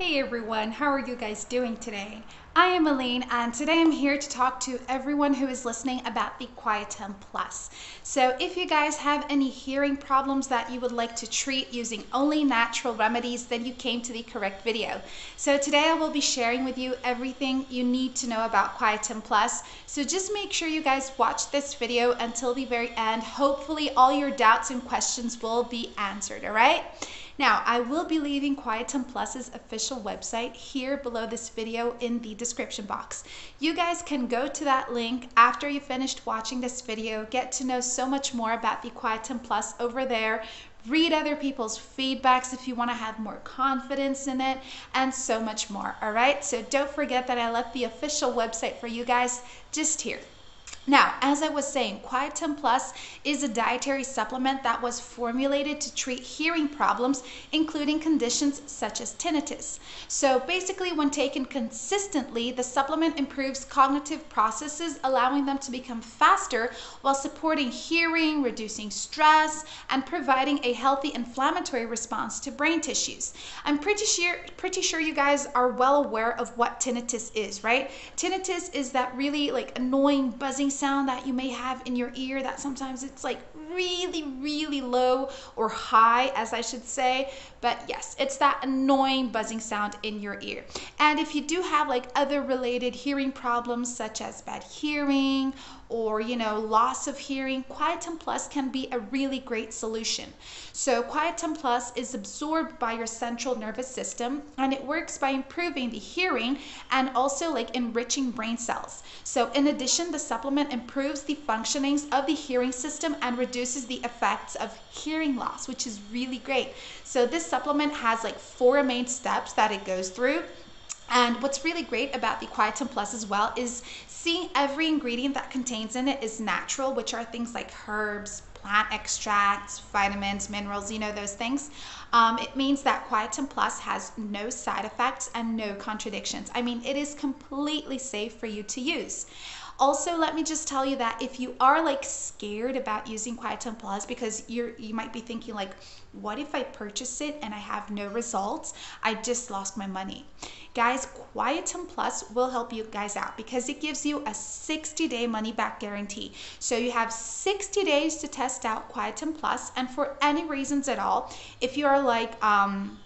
Hey everyone, how are you guys doing today? I am Aline and today I'm here to talk to everyone who is listening about the Quietum Plus. So if you guys have any hearing problems that you would like to treat using only natural remedies, then you came to the correct video. So today I will be sharing with you everything you need to know about Quietum Plus. So just make sure you guys watch this video until the very end. Hopefully all your doubts and questions will be answered, all right? Now, I will be leaving Quietum Plus's official website here below this video in the description box. You guys can go to that link after you finished watching this video, get to know so much more about the Quietum Plus over there, read other people's feedbacks if you want to have more confidence in it, and so much more. All right, so don't forget that I left the official website for you guys just here. Now, as I was saying, Quietum Plus is a dietary supplement that was formulated to treat hearing problems, including conditions such as tinnitus. So basically, when taken consistently, the supplement improves cognitive processes, allowing them to become faster while supporting hearing, reducing stress, and providing a healthy inflammatory response to brain tissues. I'm pretty sure, pretty sure you guys are well aware of what tinnitus is, right? Tinnitus is that really like annoying buzzing sound that you may have in your ear that sometimes it's like really, really low or high, as I should say. But yes, it's that annoying buzzing sound in your ear. And if you do have like other related hearing problems, such as bad hearing or, you know, loss of hearing, Quietum Plus can be a really great solution. So Quietum Plus is absorbed by your central nervous system and it works by improving the hearing and also like enriching brain cells. So in addition, the supplement improves the functionings of the hearing system and reduces the effects of hearing loss, which is really great. So this supplement has like four main steps that it goes through. And what's really great about the Quietum Plus as well is seeing every ingredient that contains in it is natural, which are things like herbs, plant extracts, vitamins, minerals, you know, those things. Um, it means that Quietum Plus has no side effects and no contradictions. I mean, it is completely safe for you to use. Also, let me just tell you that if you are like scared about using Quietum Plus because you're you might be thinking like, what if I purchase it and I have no results? I just lost my money. Guys, Quietum Plus will help you guys out because it gives you a 60 day money back guarantee. So you have 60 days to test out Quietum Plus, and for any reasons at all, if you are like, um,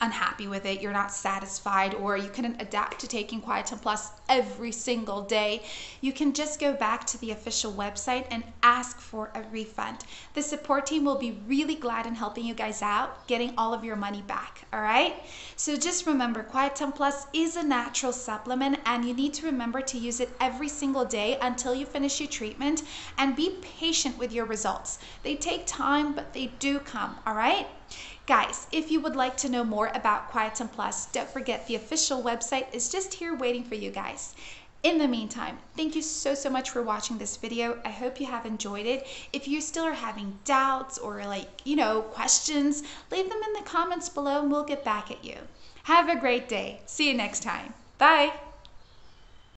unhappy with it, you're not satisfied, or you couldn't adapt to taking Quietum Plus every single day, you can just go back to the official website and ask for a refund. The support team will be really glad in helping you guys out, getting all of your money back, all right? So just remember, Quietum Plus is a natural supplement and you need to remember to use it every single day until you finish your treatment and be patient with your results. They take time, but they do come, all right? Guys, if you would like to know more about Quietum Plus, don't forget the official website is just here waiting for you guys. In the meantime, thank you so, so much for watching this video. I hope you have enjoyed it. If you still are having doubts or like, you know, questions, leave them in the comments below and we'll get back at you. Have a great day. See you next time. Bye.